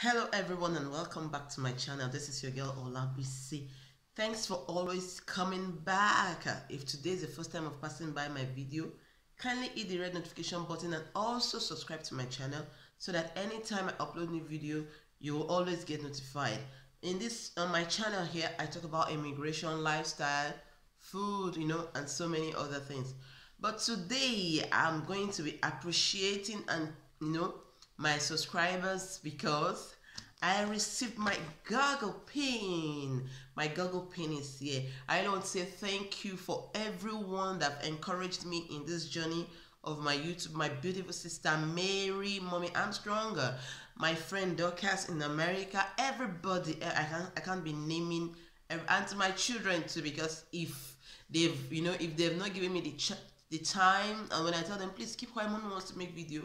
Hello everyone and welcome back to my channel. This is your girl Olabisi. Thanks for always coming back. If today is the first time of passing by my video, kindly hit the red notification button and also subscribe to my channel so that anytime I upload new video, you will always get notified. In this on my channel here, I talk about immigration, lifestyle, food, you know, and so many other things. But today I'm going to be appreciating and you know my subscribers because I received my Google pin. My Google pin is here. I don't say thank you for everyone that encouraged me in this journey of my YouTube. My beautiful sister Mary, Mommy Armstrong, my friend Dorcas in America, everybody. Eh, I can't I can't be naming and to my children too because if they've you know if they've not given me the the time and when I tell them please keep quiet, mommy wants to make video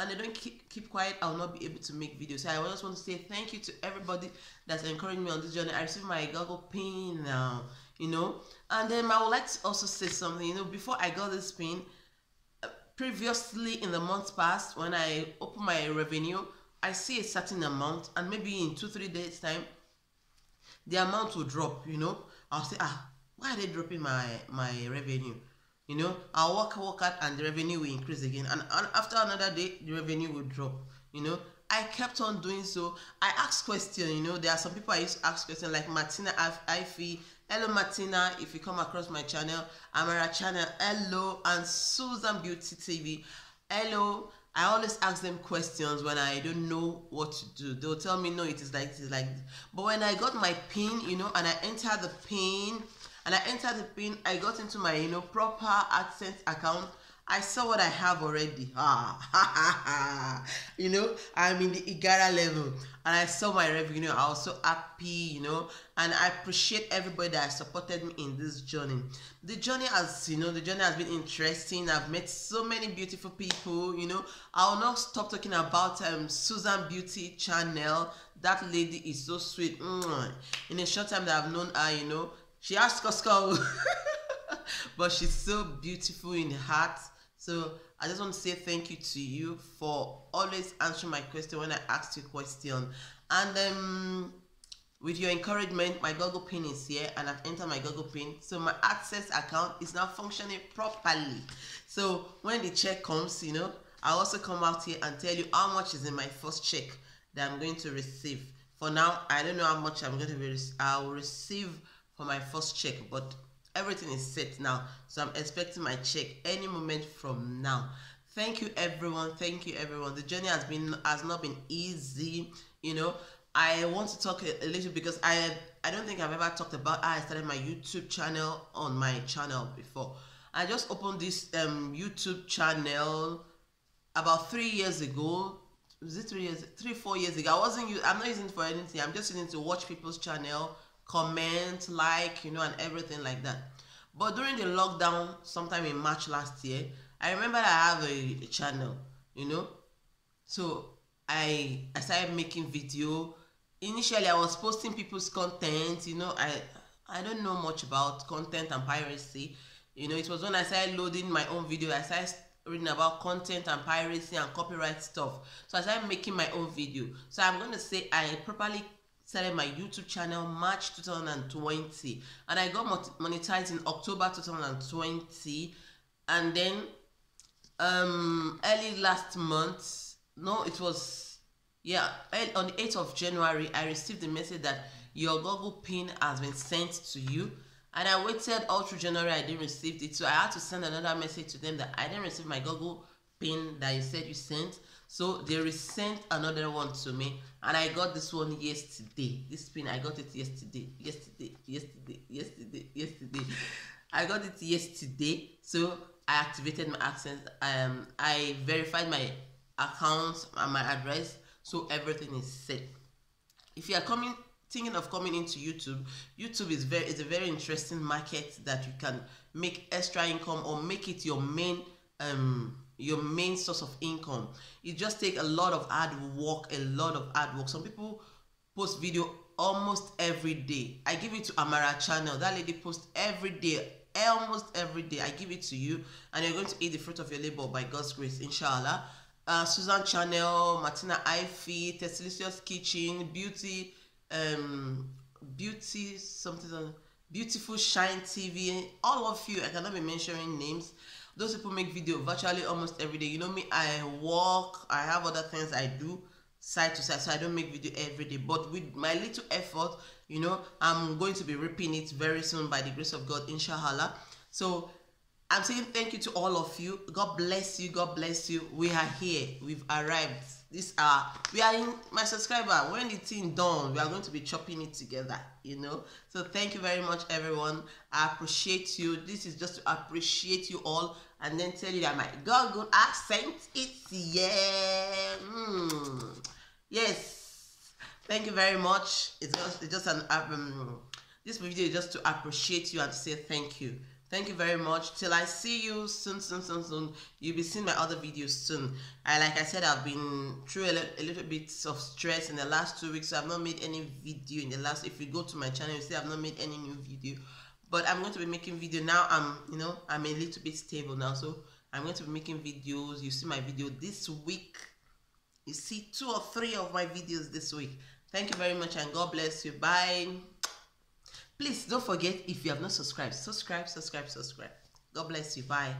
and they don't keep, keep quiet, I'll not be able to make videos. So I just want to say thank you to everybody that's encouraging me on this journey. I received my Google pin now, you know. And then I would like to also say something, you know, before I got this pin, uh, previously in the months past, when I open my revenue, I see a certain amount, and maybe in two, three days' time, the amount will drop, you know. I'll say, ah, why are they dropping my my revenue? You know i'll work work out and the revenue will increase again. And, and after another day the revenue will drop. You know i kept on doing so. I asked questions you know. There are some people i used to ask questions like martina ife hello martina if you come across my channel amara channel. Hello and susan beauty tv hello. I always ask them questions when I don't know what to do. They'll tell me, no, it is like, it is like. But when I got my pin, you know, and I enter the pin, and I entered the pin. I got into my you know proper AdSense account. I saw what I have already. Ah, you know, I'm in the Igara level and I saw my revenue. I was so happy, you know, and I appreciate everybody that supported me in this journey. The journey has, you know, the journey has been interesting. I've met so many beautiful people, you know. I will not stop talking about um Susan Beauty channel. That lady is so sweet. In a short time that I've known her, you know, she has Costco, but she's so beautiful in heart. So I just want to say thank you to you for always answering my question when I asked you a question. And um, with your encouragement, my Google pin is here and I've entered my Google pin. So my AdSense account is now functioning properly. So when the check comes, you know, i also come out here and tell you how much is in my first check that I'm going to receive. For now, I don't know how much I'm going to be. I'll receive for my first check but everything is set now so i'm expecting my check any moment from now. Thank you everyone. Thank you everyone. The journey has been has not been easy you know. I want to talk a, little because i i don't think i've ever talked about how i started my youtube channel on my channel before. I just opened this um youtube channel about three years ago. Was it three years three four years ago? I wasn't i'm not using it for anything. I'm just using it to watch people's channel comment, like, you know, and everything like that. But during the lockdown, sometime in March last year, I remember I have a, a channel, you know. So I I started making video. Initially, I was posting people's content. You know, I I don't know much about content and piracy. You know, it was when I started loading my own video. I started reading about content and piracy and copyright stuff. So I started making my own video. So I'm going to say I properly started my YouTube channel March 2020 and I got monetized in October 2020 and then um early last month no it was yeah on the 8th of January I received a message that your Google pin has been sent to you and I waited all through January I didn't receive it so I had to send another message to them that I didn't receive my Google pin that you said you sent so they resent another one to me and i got this one yesterday. This pin i got it yesterday yesterday yesterday yesterday yesterday. I got it yesterday so i activated my AdSense um i verified my account and my address so everything is set. If you are coming thinking of coming into youtube youtube is very is a very interesting market that you can make extra income or make it your main um your main source of income. It just take a lot of hard work, a lot of hard work. Some people post video almost every day. I give it to Amara channel. That lady posts every day, almost every day. I give it to you, and you're going to eat the fruit of your labor by God's grace, inshallah. uh, Susan Channel, Martina Ife, Tessilicious Kitchen, Beauty, um, Beauty something, Beautiful Shine TV. All of you, I cannot be mentioning names. Those people make video virtually almost every day. You know me, I walk, I have other things I do side to side, so I don't make video every day. But with my little effort, you know, I'm going to be ripping it very soon by the grace of God, inshallah. So I'm saying thank you to all of you. God bless you. God bless you. We are here. We've arrived. This are we are in my subscriber. When the thing done, we are going to be chopping it together. You know. So thank you very much, everyone. I appreciate you. This is just to appreciate you all and then tell you that my God good accent it's yeah. Mm. Yes. Thank you very much. It's just it's just an um this video is just to appreciate you and say thank you. Thank you very much. Till I see you soon, soon, soon, soon. You'll be seeing my other videos soon. I like I said, I've been through a, a little bit of stress in the last two weeks. So I've not made any video in the last. If you go to my channel, you see I've not made any new video. But I'm going to be making video now. I'm, you know, I'm a little bit stable now. So I'm going to be making videos. You see my video this week. You see two or three of my videos this week. Thank you very much and God bless you. Bye. Please don't forget if you have not subscribed, subscribe, subscribe, subscribe. God bless you. Bye.